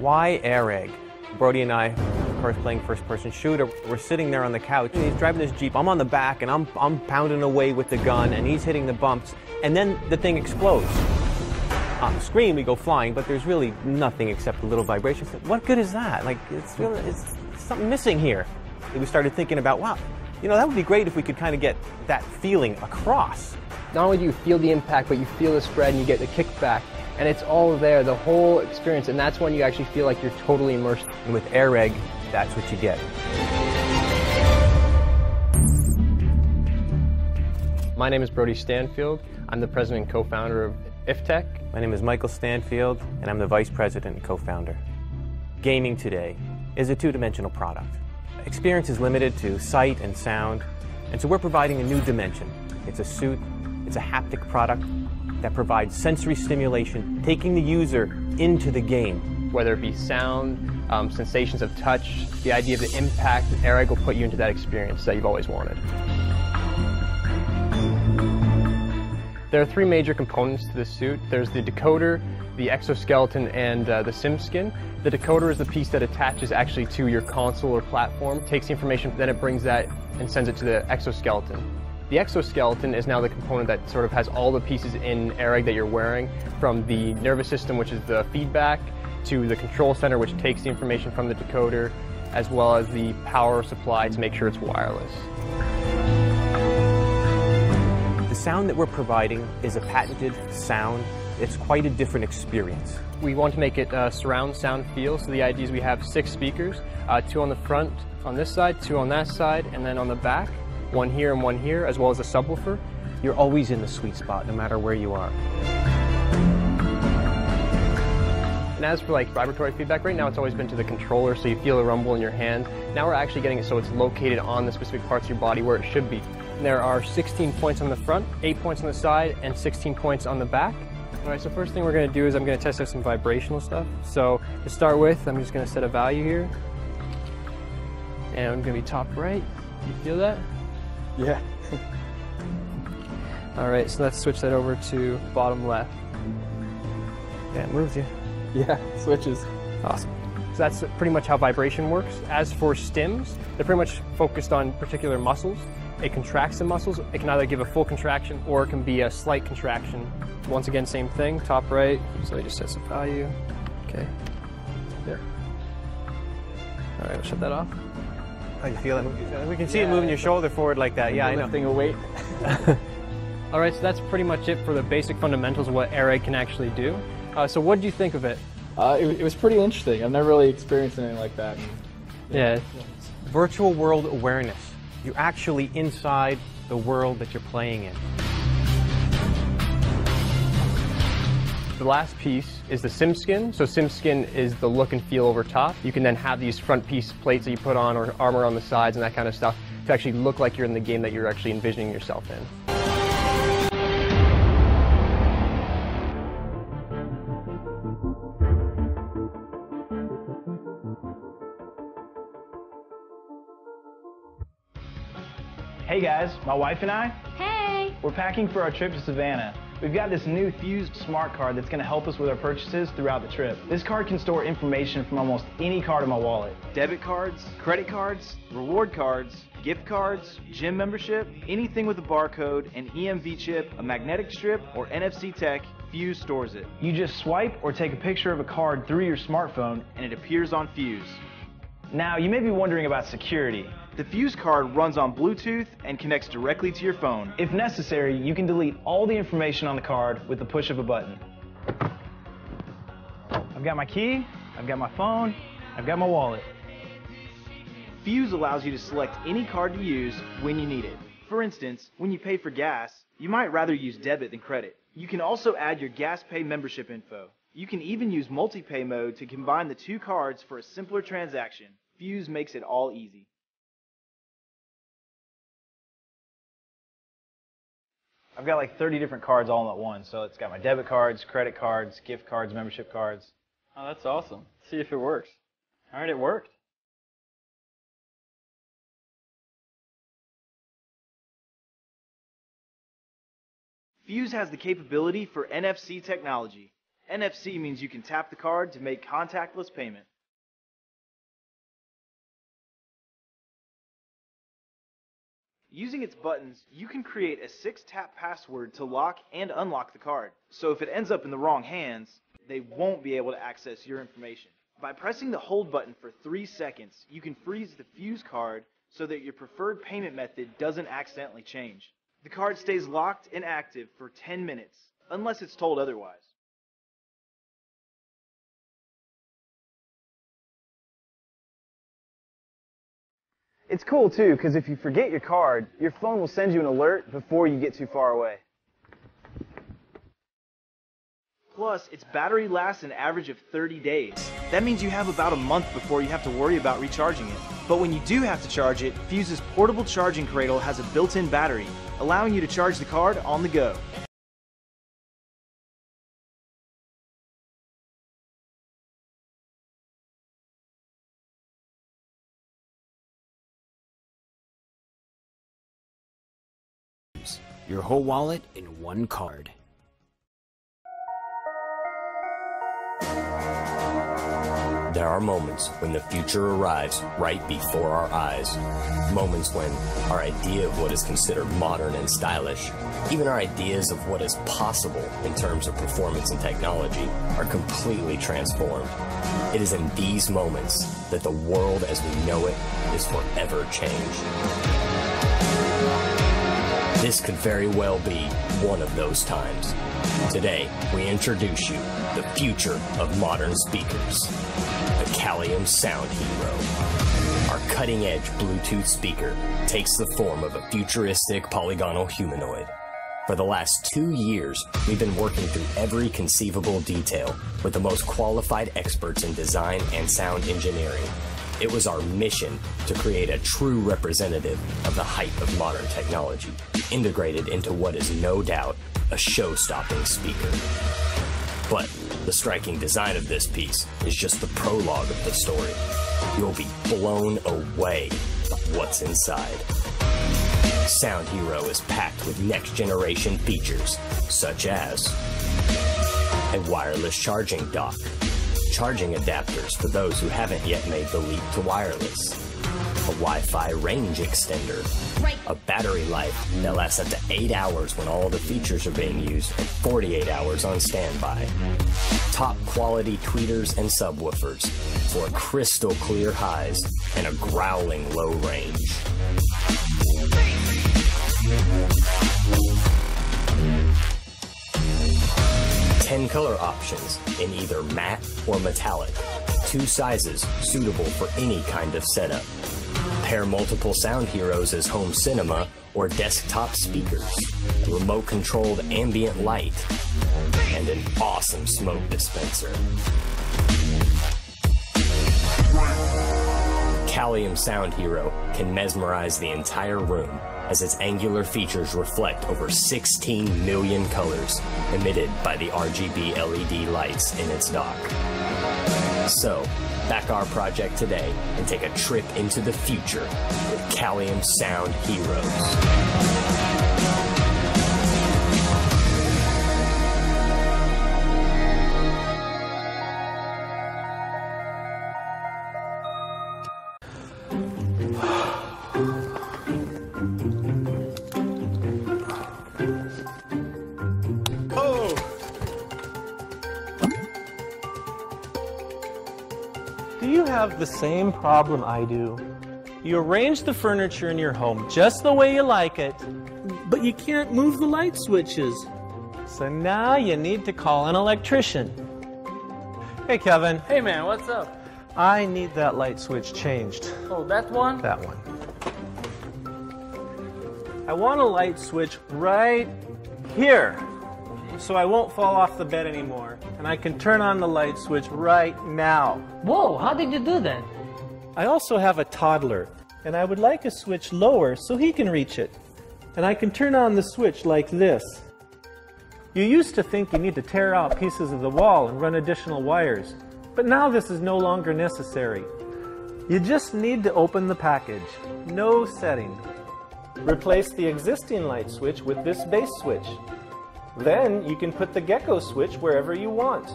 Why ARAIG? Brody and I, of course, playing first-person shooter, we're sitting there on the couch, and he's driving this Jeep. I'm on the back, and I'm, I'm pounding away with the gun, and he's hitting the bumps, and then the thing explodes. On the screen, we go flying, but there's really nothing except a little vibration. What good is that? Like, it's really, it's something missing here. And we started thinking about, wow, you know, that would be great if we could kind of get that feeling across. Not only do you feel the impact, but you feel the spread and you get the kickback. And it's all there, the whole experience. And that's when you actually feel like you're totally immersed. And with ARAIG, that's what you get. My name is Brody Stanfield. I'm the president and co-founder of IFTech. My name is Michael Stanfield, and I'm the vice president and co-founder. Gaming today is a two-dimensional product. Experience is limited to sight and sound, and so we're providing a new dimension. It's a suit, it's a haptic product that provides sensory stimulation, taking the user into the game. Whether it be sound, um, sensations of touch, the idea of the impact, ARAIG will put you into that experience that you've always wanted. There are three major components to the suit. There's the decoder, the exoskeleton, and uh, the sim skin. The decoder is the piece that attaches actually to your console or platform, takes the information, then it brings that and sends it to the exoskeleton. The exoskeleton is now the component that sort of has all the pieces in ARAIG that you're wearing, from the nervous system, which is the feedback, to the control center, which takes the information from the decoder, as well as the power supply to make sure it's wireless. The sound that we're providing is a patented sound. It's quite a different experience. We want to make it uh, surround sound feel, so the idea is we have six speakers, uh, two on the front on this side, two on that side, and then on the back, one here and one here, as well as a subwoofer. You're always in the sweet spot, no matter where you are. And as for like vibratory feedback, right now it's always been to the controller, so you feel the rumble in your hand. Now we're actually getting it so it's located on the specific parts of your body where it should be. There are 16 points on the front, 8 points on the side, and 16 points on the back. All right, so first thing we're gonna do is I'm gonna test out some vibrational stuff. So to start with, I'm just gonna set a value here. And I'm gonna be top right. Do you feel that? Yeah. All right, so let's switch that over to bottom left. Yeah, it moves you. Yeah, switches. Awesome. So that's pretty much how vibration works. As for stims, they're pretty much focused on particular muscles. It contracts the muscles. It can either give a full contraction or it can be a slight contraction. Once again, same thing, top right. So it just sets a value. Okay. There. All right, we'll shut that off. You feel it? We can see it moving your shoulder forward like that. Yeah, I know. Lifting a weight. All right, so that's pretty much it for the basic fundamentals of what ARAIG can actually do. Uh, so what did you think of it? Uh, it, it, was pretty interesting. I've never really experienced anything like that. yeah. yeah. Virtual world awareness. You're actually inside the world that you're playing in. The last piece is the sim skin. So sim skin is the look and feel over top. You can then have these front piece plates that you put on or armor on the sides and that kind of stuff to actually look like you're in the game that you're actually envisioning yourself in. Hey guys, my wife and I, hey, we're packing for our trip to Savannah. We've got this new Fuse smart card that's going to help us with our purchases throughout the trip. This card can store information from almost any card in my wallet. Debit cards, credit cards, reward cards, gift cards, gym membership, anything with a barcode, an EMV chip, a magnetic strip, or NFC tech, Fuse stores it. You just swipe or take a picture of a card through your smartphone and it appears on Fuse. Now, you may be wondering about security. The Fuse card runs on Bluetooth and connects directly to your phone. If necessary, you can delete all the information on the card with the push of a button. I've got my key, I've got my phone, I've got my wallet. Fuse allows you to select any card to use when you need it. For instance, when you pay for gas, you might rather use debit than credit. You can also add your gas pay membership info. You can even use multi-pay mode to combine the two cards for a simpler transaction. Fuse makes it all easy. I've got like 30 different cards all in at once. So it's got my debit cards, credit cards, gift cards, membership cards. Oh, that's awesome. See if it works. All right, it worked. Fuse has the capability for NFC technology. NFC means you can tap the card to make contactless payment. Using its buttons, you can create a six-tap password to lock and unlock the card. So if it ends up in the wrong hands, they won't be able to access your information. By pressing the hold button for three seconds, you can freeze the fuse card so that your preferred payment method doesn't accidentally change. The card stays locked and active for 10 minutes, unless it's told otherwise. It's cool too, because if you forget your card, your phone will send you an alert before you get too far away. Plus, its battery lasts an average of 30 days. That means you have about a month before you have to worry about recharging it. But when you do have to charge it, Fuse's portable charging cradle has a built-in battery, allowing you to charge the card on the go. Your whole wallet in one card. There are moments when the future arrives right before our eyes. Moments when our idea of what is considered modern and stylish, even our ideas of what is possible in terms of performance and technology, are completely transformed. It is in these moments that the world as we know it is forever changed. This could very well be one of those times. Today, we introduce you the future of modern speakers, the Calium Sound Hero. Our cutting-edge Bluetooth speaker takes the form of a futuristic polygonal humanoid. For the last two years, we've been working through every conceivable detail with the most qualified experts in design and sound engineering it was our mission to create a true representative of the height of modern technology, integrated into what is no doubt a show-stopping speaker. But the striking design of this piece is just the prologue of the story. You'll be blown away by what's inside. Sound Hero is packed with next generation features, such as a wireless charging dock, charging adapters for those who haven't yet made the leap to wireless, a Wi-Fi range extender, a battery life that lasts up to 8 hours when all the features are being used and 48 hours on standby, top quality tweeters and subwoofers for crystal clear highs and a growling low range. 10 color options in either matte or metallic. Two sizes suitable for any kind of setup. Pair multiple sound heroes as home cinema or desktop speakers. Remote controlled ambient light. And an awesome smoke dispenser. Calium Sound Hero can mesmerize the entire room as its angular features reflect over 16 million colors emitted by the RGB LED lights in its dock. So, back our project today and take a trip into the future with Calium Sound Heroes. Have the same problem I do? You arrange the furniture in your home just the way you like it, But you can't move the light switches. so now you need to call an electrician. Hey Kevin, Hey man, what's up? I need that light switch changed. Oh, that one? That one. I want a light switch right here so I won't fall off the bed anymore. And I can turn on the light switch right now. Whoa, how did you do that? I also have a toddler, and I would like a switch lower so he can reach it. And I can turn on the switch like this. You used to think you need to tear out pieces of the wall and run additional wires, but now this is no longer necessary. You just need to open the package. No setting. Replace the existing light switch with this base switch. Then you can put the gecko switch wherever you want.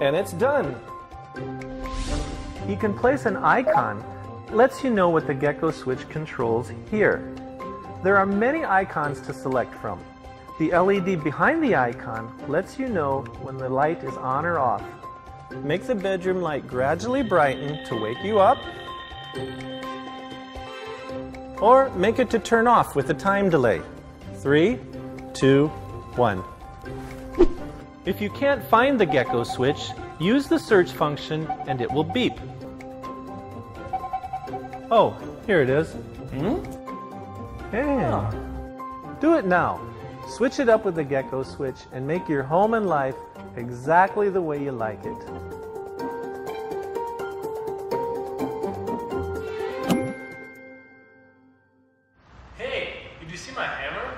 And it's done. You can place an icon, lets you know what the gecko switch controls here. There are many icons to select from. The LED behind the icon lets you know when the light is on or off. Make the bedroom light gradually brighten to wake you up, or make it to turn off with a time delay. Three, two, one. If you can't find the gecko switch, use the search function and it will beep. Oh, here it is. Hmm? Yeah. Do it now. Switch it up with the gecko switch and make your home and life exactly the way you like it. Hey, did you see my hammer?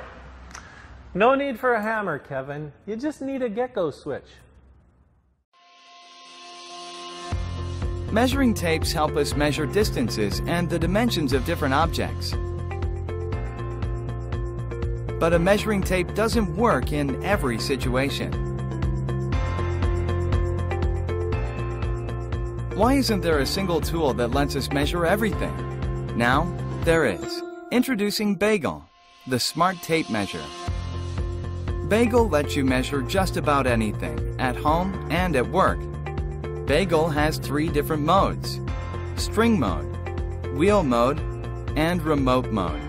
No need for a hammer, Kevin. You just need a gecko switch. Measuring tapes help us measure distances and the dimensions of different objects. But a measuring tape doesn't work in every situation. Why isn't there a single tool that lets us measure everything? Now, there is. Introducing Bagel, the smart tape measure. Bagel lets you measure just about anything, at home and at work. Bagel has three different modes string mode, wheel mode, and remote mode.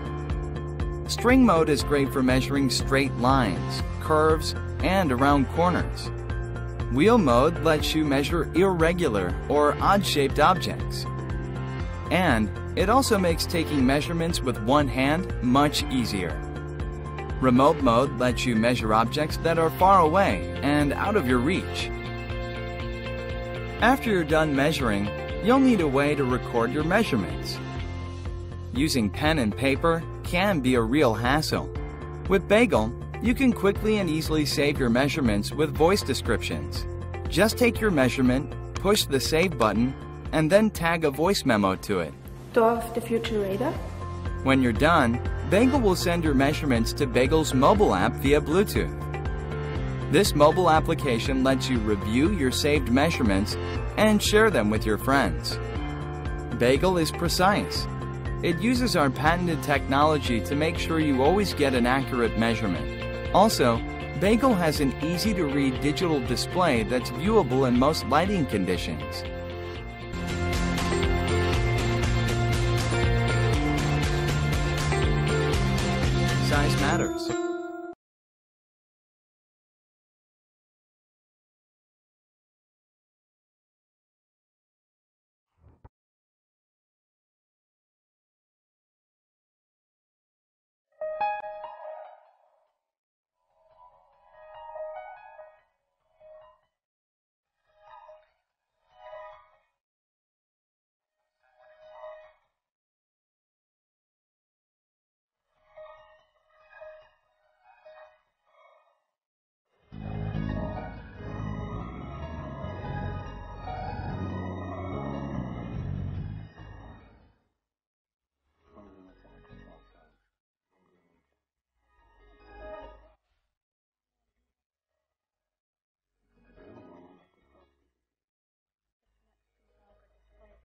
String mode is great for measuring straight lines, curves, and around corners. Wheel mode lets you measure irregular or odd shaped objects. And it also makes taking measurements with one hand much easier. Remote mode lets you measure objects that are far away and out of your reach. After you're done measuring, you'll need a way to record your measurements. Using pen and paper can be a real hassle. With Bagel, you can quickly and easily save your measurements with voice descriptions. Just take your measurement, push the save button, and then tag a voice memo to it. Door of the Future Radar. When you're done, Bagel will send your measurements to Bagel's mobile app via Bluetooth. This mobile application lets you review your saved measurements and share them with your friends. Bagel is precise. It uses our patented technology to make sure you always get an accurate measurement. Also, Bagel has an easy to read digital display that's viewable in most lighting conditions. Size matters.